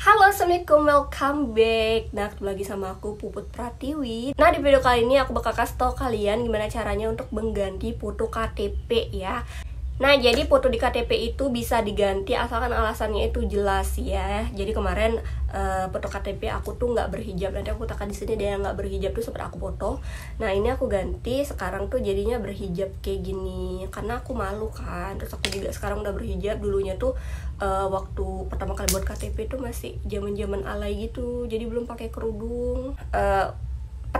Halo assalamualaikum welcome back. Nah ketemu lagi sama aku Puput Pratiwi. Nah di video kali ini aku bakal kasih tau kalian Gimana caranya untuk mengganti foto KTP ya Nah, jadi foto di KTP itu bisa diganti asalkan alasannya itu jelas ya. Jadi kemarin uh, foto KTP aku tuh nggak berhijab. Nanti aku tekan di sini dia nggak berhijab tuh sempat aku foto. Nah, ini aku ganti sekarang tuh jadinya berhijab kayak gini karena aku malu kan. Terus aku juga sekarang udah berhijab. Dulunya tuh uh, waktu pertama kali buat KTP tuh masih zaman-zaman alay gitu. Jadi belum pakai kerudung. Uh,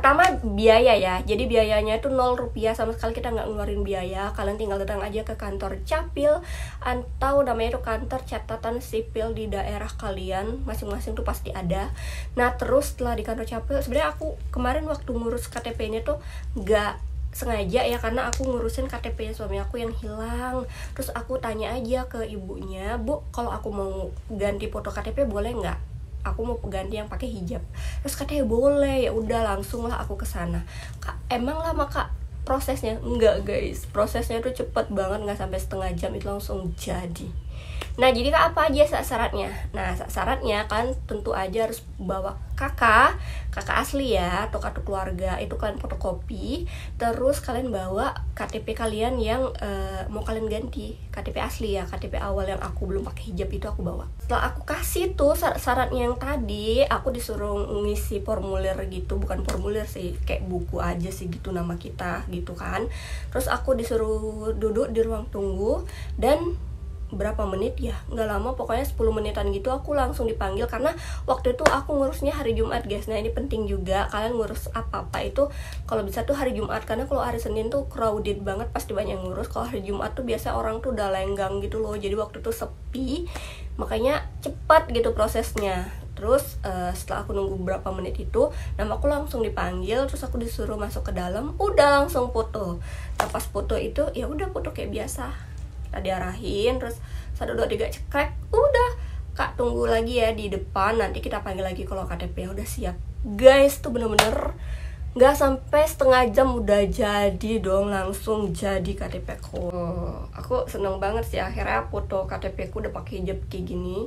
pertama biaya ya. Jadi biayanya itu nol rupiah sama sekali kita nggak ngeluarin biaya. Kalian tinggal datang aja ke kantor capil atau namanya itu kantor catatan sipil di daerah kalian. Masing-masing tuh pasti ada. Nah terus setelah di kantor capil sebenarnya aku kemarin waktu ngurus KTP nya tuh nggak sengaja ya karena aku ngurusin KTP suami aku yang hilang. Terus aku tanya aja ke ibunya bu kalau aku mau ganti foto KTP boleh nggak aku mau ganti yang pakai hijab. Terus katanya boleh ya udah langsung lah aku ke sana. Emang lama kak prosesnya? Enggak guys. Prosesnya itu cepet banget nggak sampai setengah jam itu langsung jadi. Nah, jadi kak apa aja syaratnya? Nah, syaratnya kan tentu aja harus bawa kakak, kakak asli ya, atau kartu keluarga, itu kalian fotokopi. Terus kalian bawa KTP kalian yang uh, mau kalian ganti, KTP asli ya, KTP awal yang aku belum pakai hijab itu aku bawa. Setelah aku kasih tuh syaratnya yang tadi, aku disuruh ngisi formulir gitu, bukan formulir sih, kayak buku aja sih gitu nama kita gitu kan. Terus aku disuruh duduk di ruang tunggu dan berapa menit? Ya nggak lama. Pokoknya 10 menitan gitu aku langsung dipanggil. Karena waktu itu aku ngurusnya hari Jumat guys. Nah ini penting juga. Kalian ngurus apa apa itu kalau bisa tuh hari Jumat. Karena kalau hari Senin tuh crowded banget pasti banyak yang ngurus. Kalau hari Jumat tuh biasa orang tuh udah lenggang gitu loh. Jadi waktu itu sepi makanya cepat gitu prosesnya. Terus uh, setelah aku nunggu berapa menit itu nama aku langsung dipanggil. Terus aku disuruh masuk ke dalam udah langsung foto. Nah pas foto itu ya udah foto kayak biasa kita diarahin terus satu dua tiga cekrek udah kak tunggu lagi ya di depan nanti kita panggil lagi kalau KTP udah siap. Guys tuh bener-bener nggak sampai setengah jam udah jadi dong langsung jadi KTP ku. Aku seneng banget sih akhirnya foto KTP ku udah pakai hijab kayak gini.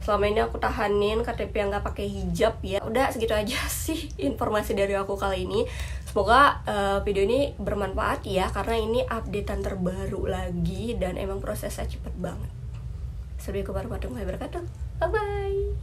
Selama ini aku tahanin KTP yang nggak pakai hijab ya. Udah segitu aja sih informasi dari aku kali ini semoga uh, video ini bermanfaat ya karena ini updatean terbaru lagi dan emang prosesnya cepet banget. Assalamualaikum warahmatullahi wabarakatuh. Bye bye